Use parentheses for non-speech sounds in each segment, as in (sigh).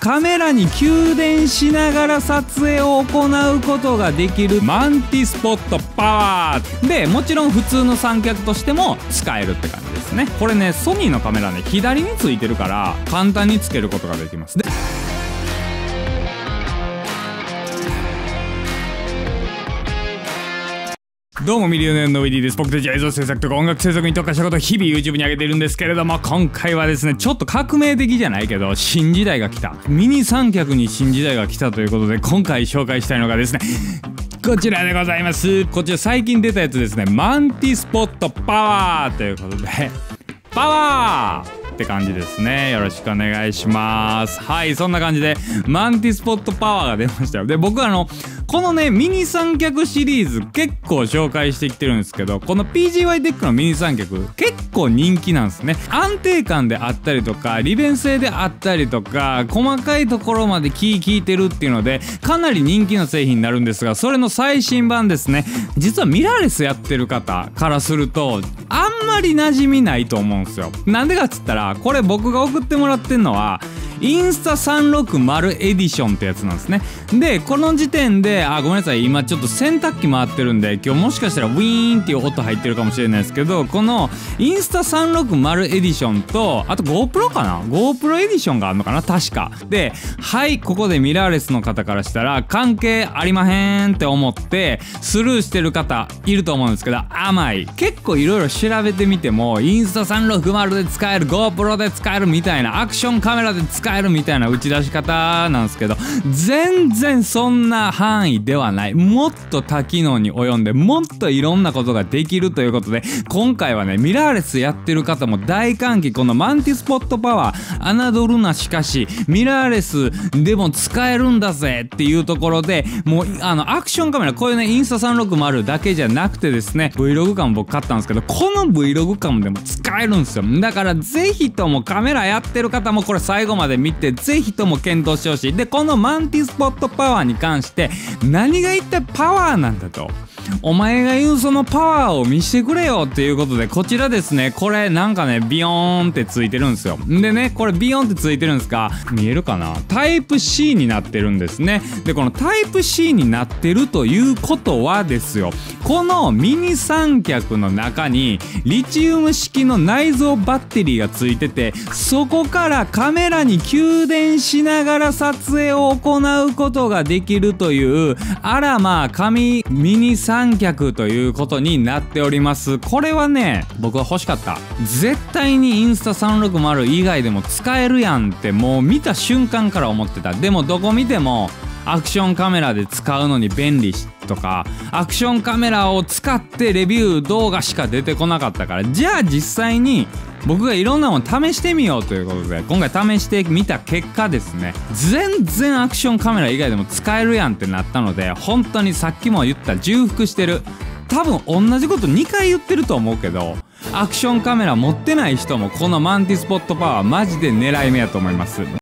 カメラに給電しながら撮影を行うことができるマンティスポットパワーでもちろん普通の三脚としても使えるって感じですね。これねソニーのカメラね左についてるから簡単につけることができます。でどうもミリオネアのウィディです。僕たち映像制作とか音楽制作に特化したことを日々 YouTube に上げてるんですけれども今回はですねちょっと革命的じゃないけど新時代が来た。ミニ三脚に新時代が来たということで今回紹介したいのがですねこちらでございます。こちら最近出たやつですね。 MantisPod Power ということで。パワーって感じですね。よろしくお願いします。はいそんな感じで MantisPod Power が出ましたよ。で僕あのこのねミニ三脚シリーズ結構紹介してきてるんですけどこの PGY デックのミニ三脚結構人気なんですね。安定感であったりとか利便性であったりとか細かいところまで気利いてるっていうのでかなり人気の製品になるんですがそれの最新版ですね。実はミラーレスやってる方からするとあんまり馴染みないと思うんですよ。なんでかっつったらこれ僕が送ってもらってんのはインスタ360エディションってやつなんですね。でこの時点であごめんなさい。今ちょっと洗濯機回ってるんで今日もしかしたらウィーンっていう音入ってるかもしれないですけどこのインスタ360エディションとあと GoPro かな？GoPro エディションがあるのかな？確か。ではいここでミラーレスの方からしたら関係ありまへんって思ってスルーしてる方いると思うんですけど甘い。結構いろいろ調べてみてもインスタ360で使える GoPro で使えるみたいなアクションカメラで使えるえるみたいな打ち出し方なんですけど全然そんな範囲ではない。もっと多機能に及んでもっといろんなことができるということで今回はねミラーレスやってる方も大歓喜。この MantisPod Power 侮るなしかしミラーレスでも使えるんだぜっていうところでもうあのアクションカメラこういうね Insta360だけじゃなくてですね Vlog カム僕買ったんですけどこの Vlog カムでも使えるんですよ。だからぜひともカメラやってる方もこれ最後まで見てぜひとも検討してほしい。でこの MantisPod Power に関して何が一体パワーなんだと。お前が言うそのパワーを見してくれよっていうことでこちらですね。これなんかねビヨーンってついてるんですよ。でねこれビヨーンってついてるんですが見えるかな？タイプ C になってるんですね。でこのタイプ C になってるということはですよ。このミニ三脚の中にリチウム式の内蔵バッテリーがついててそこからカメラに給電しながら撮影を行うことができるというあらまあ紙ミニ三脚ということになっております。これはね僕は欲しかった。絶対にインスタ360以外でも使えるやんってもう見た瞬間から思ってた。でもどこ見てもアクションカメラで使うのに便利とかアクションカメラを使ってレビュー動画しか出てこなかったからじゃあ実際に僕がいろんなもの試してみようということで今回試してみた結果ですね全然アクションカメラ以外でも使えるやんってなったので本当にさっきも言った重複してる。多分同じこと2回言ってると思うけどアクションカメラ持ってない人もこのマンティスポットパワーマジで狙い目やと思います。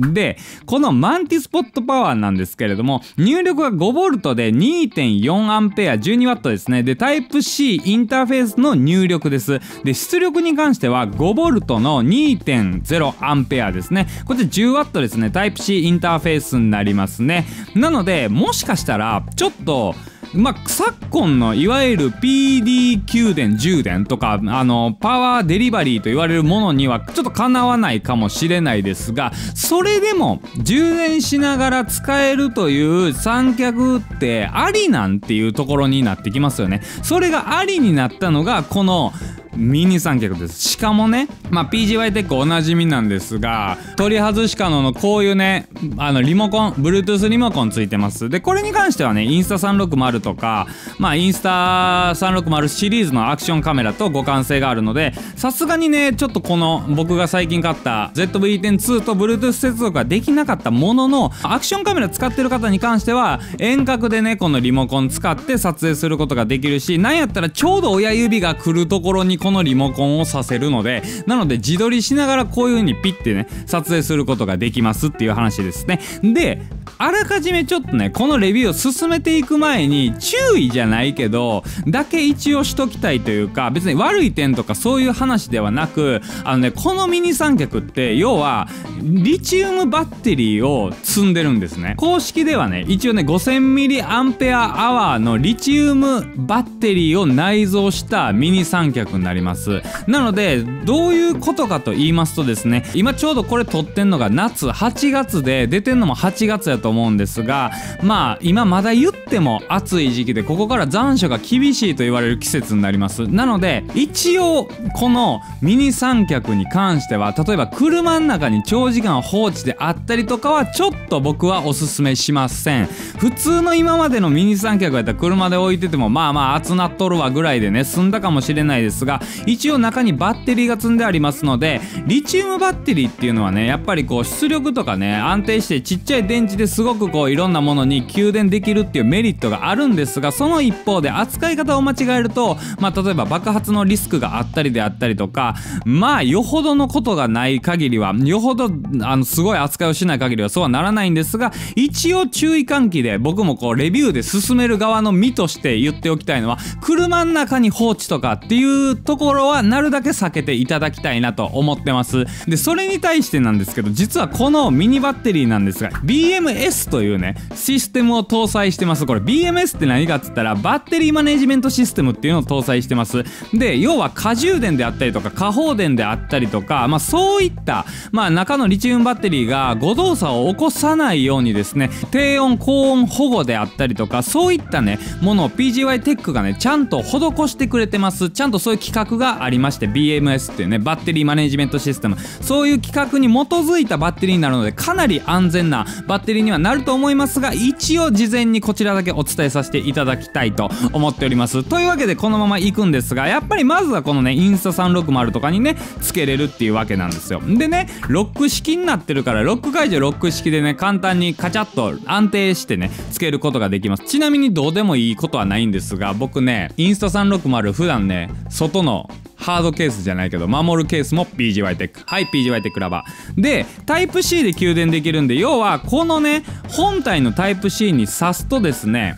で、このマンティスポットパワーなんですけれども、入力が 5V で 2.4A、12W ですね。で、タイプ C インターフェースの入力です。で、出力に関しては 5V の 2.0A ですね。こちら 10W ですね。タイプ C インターフェースになりますね。なので、もしかしたら、ちょっと、まあ、昨今のいわゆる PD 給電充電とかあのパワーデリバリーと言われるものにはちょっとかなわないかもしれないですがそれでも充電しながら使えるという三脚ってありなんていうところになってきますよね。それがありになったのがこのミニ三脚です。しかもね、まあ、PGY テックおなじみなんですが取り外し可能のこういうねあのリモコン Bluetooth リモコンついてます。でこれに関してはねインスタ360とかまあインスタ360シリーズのアクションカメラと互換性があるのでさすがにねちょっとこの僕が最近買った ZV-10-2 と Bluetooth 接続ができなかったもののアクションカメラ使ってる方に関しては遠隔でねこのリモコン使って撮影することができるしなんやったらちょうど親指が来るところにこのリモコンをさせるのでなので自撮りしながらこういう風にピッてね撮影することができますっていう話ですね。であらかじめちょっとねこのレビューを進めていく前に注意じゃないけどだけ一応しときたいというか別に悪い点とかそういう話ではなくあのねこのミニ三脚って要はリチウムバッテリーを積んでるんですね。公式ではね一応ね 5000mAh のリチウムバッテリーを内蔵したミニ三脚になります。なのでどういうことかと言いますとですね今ちょうどこれ撮ってんのが夏8月で出てんのも8月やと思うんですがまあ今まだ言っても暑い時期でここから残暑が厳しいと言われる季節になります。なので一応このミニ三脚に関しては例えば車の中に長時間放置であったりとかはちょっと僕はおすすめしません。普通の今までのミニ三脚やったら車で置いててもまあまあ熱なっとるわぐらいでね済んだかもしれないですが一応中にバッテリーが積んでありますのでリチウムバッテリーっていうのはねやっぱりこう出力とかね安定してちっちゃい電池でですごくこういろんなものに給電できるっていうメリットがあるんですがその一方で扱い方を間違えるとまあ例えば爆発のリスクがあったりであったりとかまあよほどのことがない限りはよほどあのすごい扱いをしない限りはそうはならないんですが一応注意喚起で僕もこうレビューで進める側の身として言っておきたいのは車の中に放置とかっていうところはなるだけ避けていただきたいなと思ってます。でそれに対してなんですけど実はこのミニバッテリーなんですが BM BMS というねシステムを搭載してます。これ BMS って何かっつったらバッテリーマネジメントシステムっていうのを搭載してます。で要は過充電であったりとか過放電であったりとかまあそういったまあ中のリチウムバッテリーが誤動作を起こさないようにですね低温高温保護であったりとかそういったねものを PGY テックがねちゃんと施してくれてます。ちゃんとそういう企画がありまして BMS っていうねバッテリーマネジメントシステム。そういう企画に基づいたバッテリーになるのでかなり安全なバッテリーにはなると思いますが一応事前にこちらだけお伝えさせていただきたいと思っております。というわけでこのまま行くんですがやっぱりまずはこのねインスタ360とかにねつけれるっていうわけなんですよ。でねロック式になってるからロック解除ロック式でね簡単にカチャッと安定してねつけることができます。ちなみにどうでもいいことはないんですが僕ねインスタ360普段ね外のハードケースじゃないけど守るケースも PGY テック。はい PGY テックラバー。でタイプ C で給電できるんで要はこのね本体のタイプ C に挿すとですね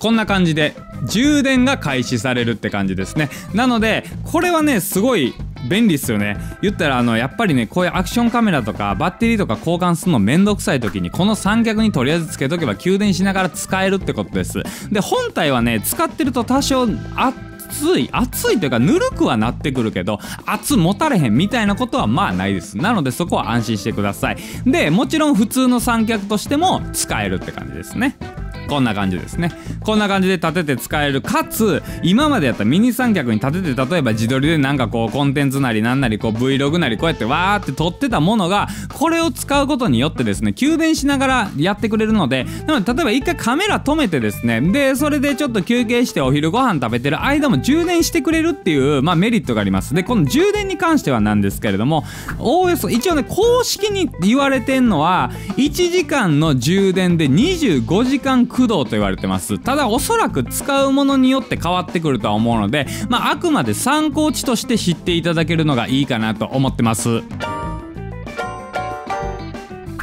こんな感じで充電が開始されるって感じですね。なのでこれはねすごい便利っすよね。言ったらあのやっぱりねこういうアクションカメラとかバッテリーとか交換するのめんどくさい時にこの三脚にとりあえずつけとけば給電しながら使えるってことです。で本体はね使ってると多少あっ熱い熱いというかぬるくはなってくるけど熱持たれへんみたいなことはまあないです。なのでそこは安心してください。でもちろん普通の三脚としても使えるって感じですね。こんな感じですね。こんな感じで立てて使える。かつ今までやったミニ三脚に立てて例えば自撮りでなんかこうコンテンツなりなんなりこう Vlog なりこうやってわーって撮ってたものがこれを使うことによってですね給電しながらやってくれるのでなので例えば一回カメラ止めてですねでそれでちょっと休憩してお昼ご飯食べてる間も充電してくれるっていうまあメリットがあります。でこの充電に関してはなんですけれどもおおよそ一応ね公式に言われてんのは1時間の充電で25時間動と言われてます。ただおそらく使うものによって変わってくるとは思うのでまああくまで参考値として知っていただけるのがいいかなと思ってます。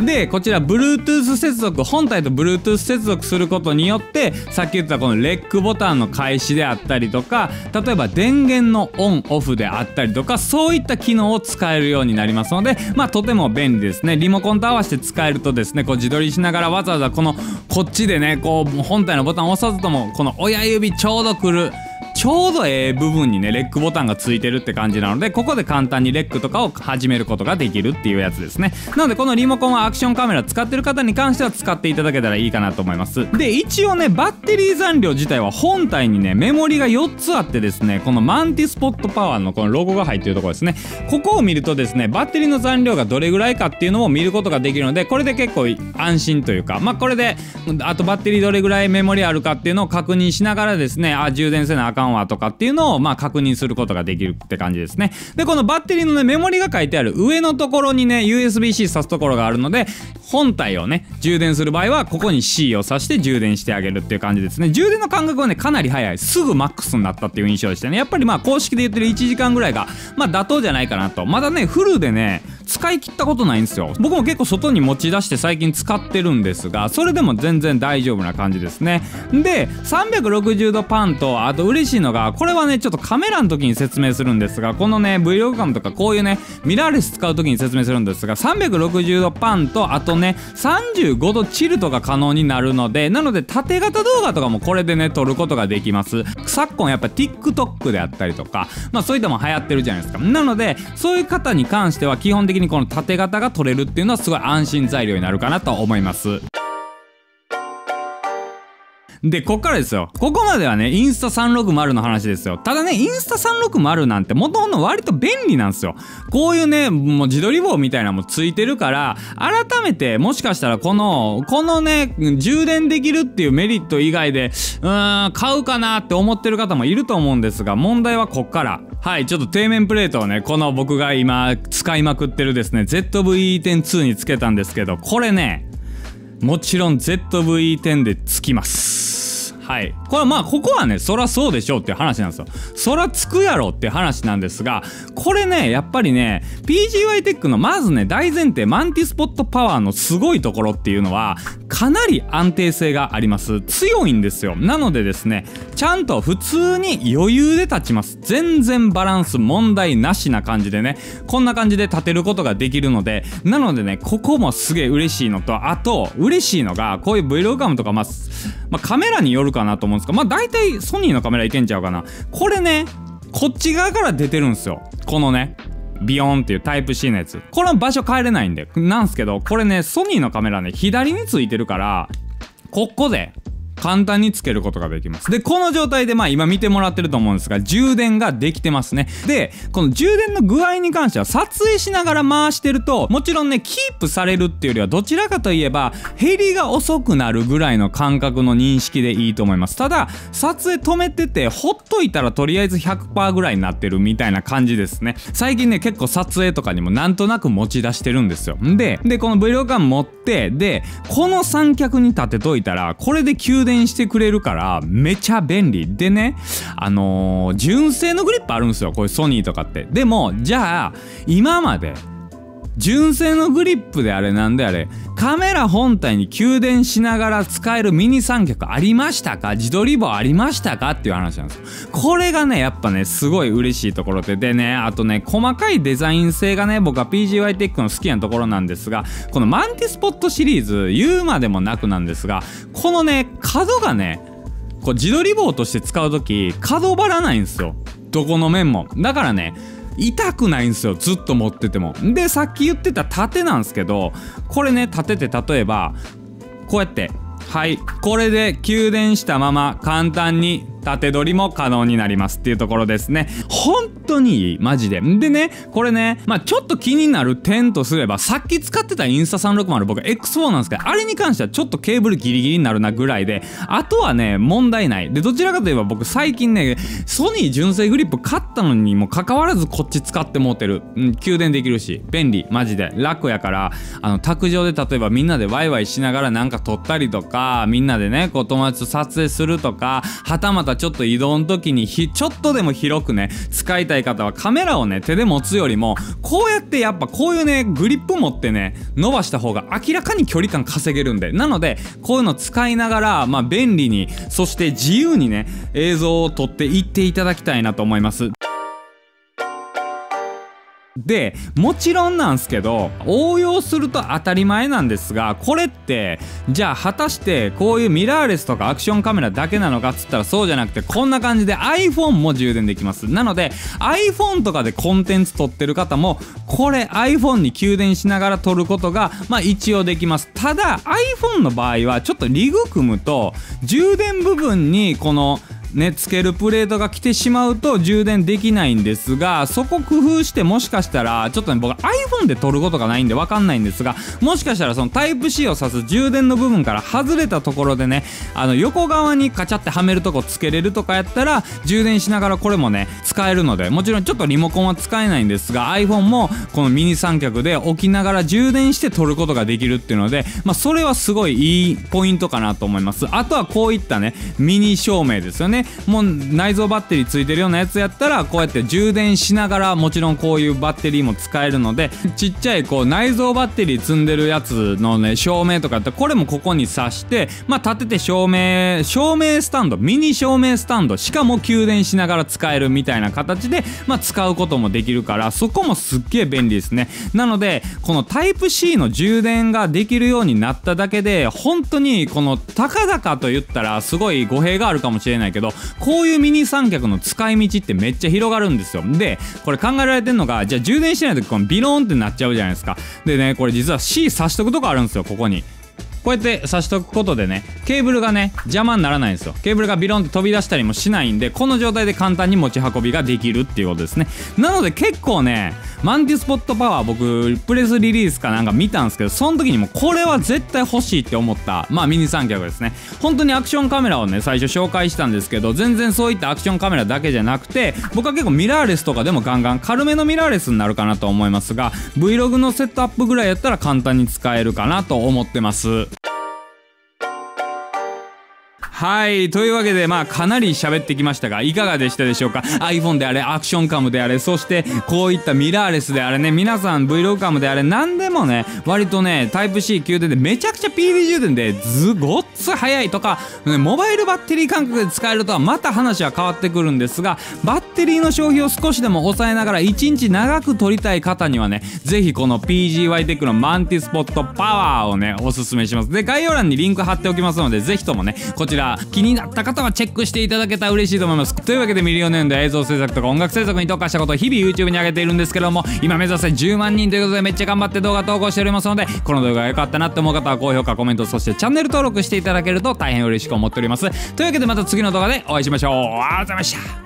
でこちら Bluetooth 接続本体と Bluetooth 接続することによってさっき言ったこのレックボタンの開始であったりとか例えば電源のオンオフであったりとかそういった機能を使えるようになりますのでまあとても便利ですね。リモコンと合わせて使えるとですねこう自撮りしながらわざわざこのこっちでねこう本体のボタンを押さずともこの親指ちょうどくるちょうどええ部分にねレックボタンがついてるって感じなのでここで簡単にレックとかを始めることができるっていうやつですね。なのでこのリモコンはアクションカメラ使ってる方に関しては使っていただけたらいいかなと思います。で一応ねバッテリー残量自体は本体にねメモリが4つあってですねこのマンティスポットパワーのこのロゴが入ってるところですね。ここを見るとですねバッテリーの残量がどれぐらいかっていうのを見ることができるのでこれで結構安心というかまあこれであとバッテリーどれぐらいメモリあるかっていうのを確認しながらですねあ充電せなあかんわとかっていうのをまあ確認することができるって感じですね。でこのバッテリーのねメモリが書いてある上のところにね USB-C 挿すところがあるので本体をね充電する場合はここに C を挿して充電してあげるっていう感じですね。充電の間隔はねかなり早い。すぐマックスになったっていう印象でしたね。やっぱりまあ公式で言ってる1時間ぐらいがまあ妥当じゃないかなと。まだねフルでね使い切ったことないんですよ。僕も結構外に持ち出して最近使ってるんですがそれでも全然大丈夫な感じですね。で360度パンとあと嬉しいのがこれはねちょっとカメラの時に説明するんですがこのね Vlog カムとかこういうねミラーレス使う時に説明するんですが360度パンとあとね35度チルトが可能になるのでなので縦型動画とかもこれでね撮ることができます。昨今やっぱ TikTok であったりとかまあそういったも流行ってるじゃないですか。なのでそういう方に関しては基本的ににこの縦型が取れるっていうのはすごい安心材料になるかなと思います。で、こっからですよ。ここまではね、インスタ360の話ですよ。ただね、インスタ360なんて元々割と便利なんですよ。こういうね、もう自撮り棒みたいなのもついてるから、改めてもしかしたらこの、このね、充電できるっていうメリット以外で、うーん、買うかなって思ってる方もいると思うんですが、問題はこっから。はい、ちょっと底面プレートをね、この僕が今使いまくってるですね、ZV-10-2 につけたんですけど、これね、もちろん ZV-10 でつきます。はい。これはまあ、ここはね、そらそうでしょうっていう話なんですよ。そらつくやろって話なんですが、これね、やっぱりね、PGY テックのまずね、大前提、マンティスポットパワーのすごいところっていうのは、かなり安定性があります。強いんですよ。なのでですね、ちゃんと普通に余裕で立ちます。全然バランス問題なしな感じでね、こんな感じで立てることができるので、なのでね、ここもすげえ嬉しいのと、あと、嬉しいのが、こういう Vlog カムとか、まあ、まあ、カメラによるかかなと思うんですが、まあ大体ソニーのカメラいけんちゃうかな。これね、こっち側から出てるんですよ。このね。ビヨーンっていうタイプ C のやつ。これは場所変えれないんで。なんすけど、これね、ソニーのカメラね、左についてるから、ここで、簡単につけることができます。で、この状態でまあ今見てもらってると思うんですが、充電ができてますね。で、この充電の具合に関しては撮影しながら回してると、もちろんね、キープされるっていうよりはどちらかといえば、減りが遅くなるぐらいの感覚の認識でいいと思います。ただ、撮影止めてて、ほっといたらとりあえず100%ぐらいになってるみたいな感じですね。最近ね、結構撮影とかにもなんとなく持ち出してるんですよ。で、で、この V 感持って、で、この三脚に立てといたら、これで給電電してくれるからめちゃ便利。でねあのー、純正のグリップあるんですよ。こういうソニーとかって。でもじゃあ今まで純正のグリップであれなんであれカメラ本体に給電しながら使えるミニ三脚ありましたか？自撮り棒ありましたか？っていう話なんですこれがねやっぱねすごい嬉しいところででねあとね細かいデザイン性がね僕は PGY テックの好きなところなんですがこのマンティスポットシリーズ言うまでもなくなんですがこのね角がねこう自撮り棒として使う時角張らないんですよ。どこの面も。だからね痛くないんですよ。ずっと持ってても。でさっき言ってた盾なんですけどこれね立てて例えばこうやってはいこれで給電したまま簡単に縦取りも可能になりますっていうところですね。本当にいい。マジで。でねこれねまあちょっと気になる点とすればさっき使ってたインスタ360僕 X4 なんですけどあれに関してはちょっとケーブルギリギリになるなぐらいであとはね問題ない。でどちらかといえば僕最近ねソニー純正グリップ買ったのにもかかわらずこっち使ってもうてる、うん、給電できるし。便利。マジで。楽やから。あの卓上で例えばみんなでワイワイしながらなんか撮ったりとかみんなでねこう友達と撮影するとかはたまたちょっと移動の時にひちょっとでも広くね使いたい方はカメラをね手で持つよりもこうやってやっぱこういうねグリップ持ってね伸ばした方が明らかに距離感稼げるんで。なのでこういうの使いながらまあ便利にそして自由にね映像を撮っていっていただきたいなと思います。でもちろんなんすけど応用すると当たり前なんですがこれってじゃあ果たしてこういうミラーレスとかアクションカメラだけなのかっつったらそうじゃなくてこんな感じで iPhone も充電できます。なので iPhone とかでコンテンツ撮ってる方もこれ iPhone に給電しながら撮ることがまあ一応できます。ただ iPhone の場合はちょっとリグ組むと充電部分にこのねつけるプレートが来てしまうと充電できないんですがそこ工夫してもしかしたらちょっとね僕 iPhone で撮ることがないんで分かんないんですがもしかしたらそのタイプ C を挿す充電の部分から外れたところでねあの横側にカチャってはめるとこつけれるとかやったら充電しながらこれもね使えるのでもちろんちょっとリモコンは使えないんですが iPhone もこのミニ三脚で置きながら充電して撮ることができるっていうのでまあそれはすごいいいポイントかなと思います。あとはこういったねミニ照明ですよね。もう内蔵バッテリーついてるようなやつやったらこうやって充電しながらもちろんこういうバッテリーも使えるので (laughs) ちっちゃいこう内蔵バッテリー積んでるやつのね照明とかやったらこれもここに挿してまあ立てて照明照明スタンドミニ照明スタンドしかも給電しながら使えるみたいな形でまあ使うこともできるからそこもすっげえ便利ですね。なのでこのタイプ C の充電ができるようになっただけで本当にこのたかだかと言ったらすごい語弊があるかもしれないけどこういうミニ三脚の使い道ってめっちゃ広がるんですよ。でこれ考えられてんのがじゃあ充電してない時このビローンってなっちゃうじゃないですか。でねこれ実は C 挿しとくとこあるんですよここに。こうやって挿しとくことでねケーブルがね邪魔にならないんですよ。ケーブルがビロンって飛び出したりもしないんでこの状態で簡単に持ち運びができるっていうことですね。なので結構ねマンティスポットパワー僕プレスリリースかなんか見たんですけどその時にもこれは絶対欲しいって思ったまあミニ三脚ですね。本当にアクションカメラをね最初紹介したんですけど全然そういったアクションカメラだけじゃなくて僕は結構ミラーレスとかでもガンガン軽めのミラーレスになるかなと思いますが Vlog のセットアップぐらいやったら簡単に使えるかなと思ってます。はいというわけでまあかなり喋ってきましたがいかがでしたでしょうか？iPhone であれアクションカムであれそしてこういったミラーレスであれね皆さん Vlog カムであれ何でもね割とねタイプ C 給電でめちゃくちゃ PD 充電でずごっつ早いとか、ね、モバイルバッテリー感覚で使えるとはまた話は変わってくるんですがバッテリーの消費を少しでも抑えながら1日長く撮りたい方にはねぜひこの PGY テックのマンティスポットパワーをねおすすめします。で概要欄にリンク貼っておきますのでぜひともねこちら気になった方はチェックしていただけたら嬉しいと思います。というわけでミリオネンで映像制作とか音楽制作に特化したことを日々 YouTube に上げているんですけども今目指せ10万人ということでめっちゃ頑張って動画投稿しておりますのでこの動画が良かったなって思う方は高評価コメントそしてチャンネル登録していただけると大変嬉しく思っております。というわけでまた次の動画でお会いしましょう。ありがとうございました。